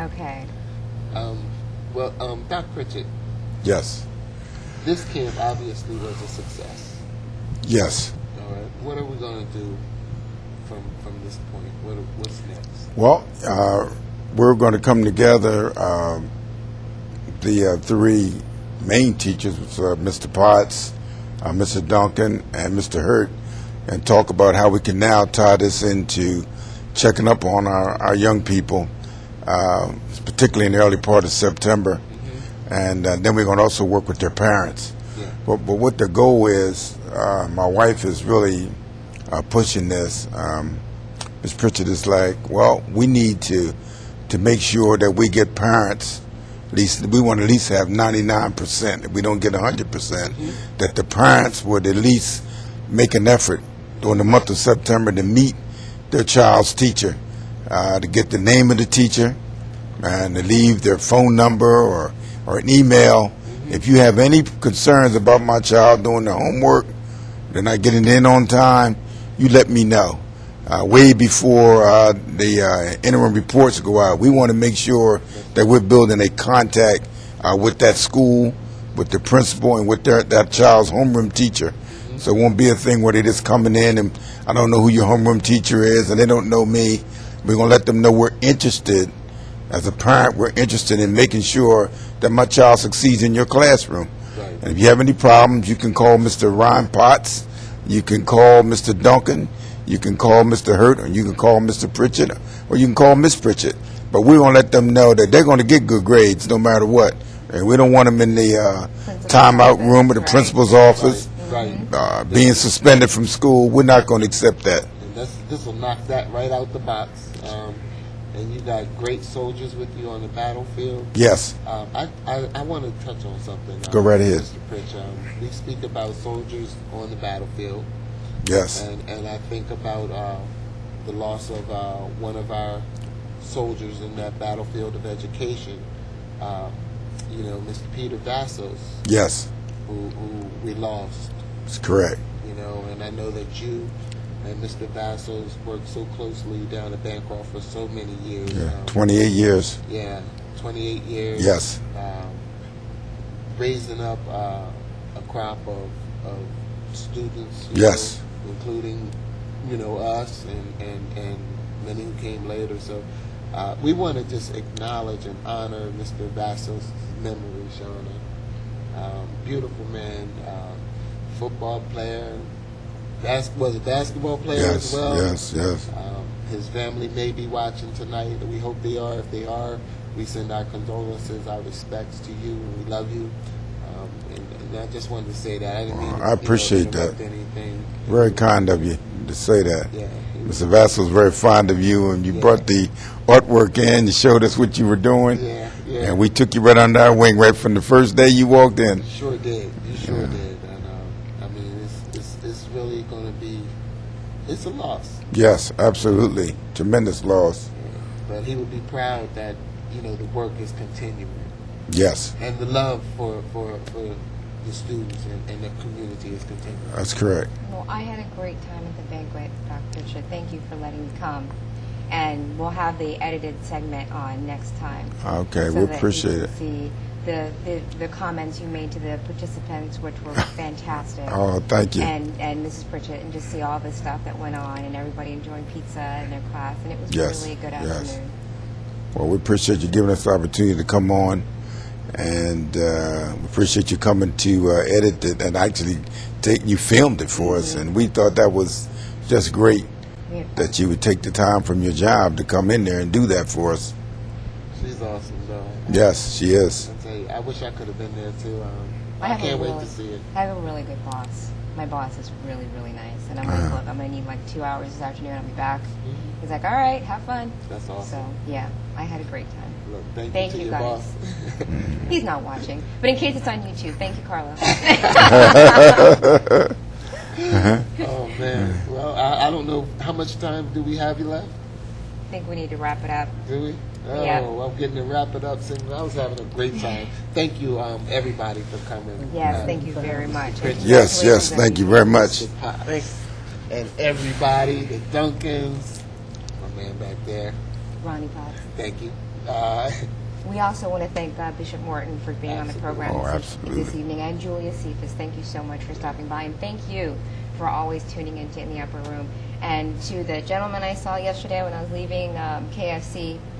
Okay. Um, well, um, Doc Pritchett, Yes, this camp obviously was a success. yes. All right. What are we going to do from from this point? What what's next? Well, uh, we're going to come together, um, the uh, three main teachers, uh, Mr. Potts, uh, Mr. Duncan, and Mr. Hurt, and talk about how we can now tie this into checking up on our, our young people, uh, particularly in the early part of September. And uh, then we're going to also work with their parents. Yeah. But, but what the goal is, uh, my wife is really uh, pushing this. Um, Ms. Pritchett is like, well, we need to to make sure that we get parents. At least we want to at least have 99 percent. If we don't get 100 percent, that the parents would at least make an effort during the month of September to meet their child's teacher, uh, to get the name of the teacher, and to leave their phone number or or an email. If you have any concerns about my child doing their homework, they're not getting in on time, you let me know. Uh, way before uh, the uh, interim reports go out, we want to make sure that we're building a contact uh, with that school, with the principal, and with their, that child's homeroom teacher. So it won't be a thing where they're just coming in and I don't know who your homeroom teacher is and they don't know me. We're going to let them know we're interested as a parent, we're interested in making sure that my child succeeds in your classroom. Right. And if you have any problems, you can call Mr. Ryan Potts, you can call Mr. Duncan, you can call Mr. Hurt, or you can call Mr. Pritchett, or you can call Miss Pritchett. But we're going to let them know that they're going to get good grades no matter what. And we don't want them in the uh, timeout room or the right. principal's office Right. uh, being suspended from school. We're not going to accept that. That's, this will knock that right out the box. Um, and you got great soldiers with you on the battlefield. Yes. Um, I, I, I want to touch on something. um, Go right ahead. Mr. Pritch. Um, we speak about soldiers on the battlefield, Yes. and, and I think about uh, the loss of uh, one of our soldiers in that battlefield of education. Uh, you know, Mr. Peter Vassos, Yes. who, who we lost. It's correct. You know, and I know that you and Mr. Vassos worked so closely down at Bancroft for so many years. Yeah. Um, 28 years. yeah, 28 years. Yes. Um, raising up uh, a crop of, of students. Yes. know, including, you know, us and, and, and many who came later. So uh, we want to just acknowledge and honor Mr. Vassos' memory, Shaana. Um, beautiful man, uh, football player, bas- was a basketball player Yes. as well. Yes. Yes. Um, his family may be watching tonight. We hope they are. If they are, we send our condolences, our respects to you, and we love you. Um, and, and I just wanted to say that. I to, I appreciate know, that. Anything. Very kind of you to say that. Yeah. Mr. Vassos was very fond of you, and you Yeah. brought the artwork in. You showed us what you were doing, Yeah. Yeah. and we took you right under our wing right from the first day you walked in. Sure did. You sure did. And um, I mean, it's it's, it's really going to be. It's a loss. Yes, absolutely. Tremendous loss. But he would be proud that you know the work is continuing. Yes, and the love for, for, for the students and, and the community is continuing. that's correct. Well, I had a great time at the banquet, Dr. Pritchett. Thank you for letting me come. And we'll have the edited segment on next time. Okay, so we that appreciate you it. Can See the, the, the comments you made to the participants, which were fantastic. Oh, thank you. And, and Mrs. Pritchett, and just see all the stuff that went on, and everybody enjoying pizza in their class, and it was Yes, really a good yes. afternoon. Well, we appreciate you giving us the opportunity to come on, and uh, we appreciate you coming to uh, edit it and actually take you filmed it for us, and we thought that was just great Yeah. that you would take the time from your job to come in there and do that for us. She's awesome, though. Yes, she is. I tell you, I wish I could have been there too. Um, I I, can't wait really- to see it. I have a really good boss. My boss is really, really nice. And I'm Uh-huh. like, look, I'm going to need like two hours this afternoon. I'll be back. He's like, all right, have fun. That's awesome. So, yeah, I had a great time. Look, thank, Thank you to you, your guys. boss. He's not watching. But in case it's on YouTube, thank you, Carlo. oh man. Well, I, I don't know how much time do we have left. I think we need to wrap it up. Do we? Oh, Yeah. I'm getting to wrap it up. Soon. I was having a great time. Thank you, um, everybody, for coming. Yes, Uh, thank you very much. Rich. Yes, yes, thank you very much. Mr. Potts, And everybody, the Duncans, my man back there. Ronnie Potts. Thank you. Uh, We also want to thank uh, Bishop Morton for being on the program Oh, this, this evening, and Julia Cephas. Thank you so much for stopping by, and thank you for always tuning into In the Upper Room. And to the gentleman I saw yesterday when I was leaving um, KFC,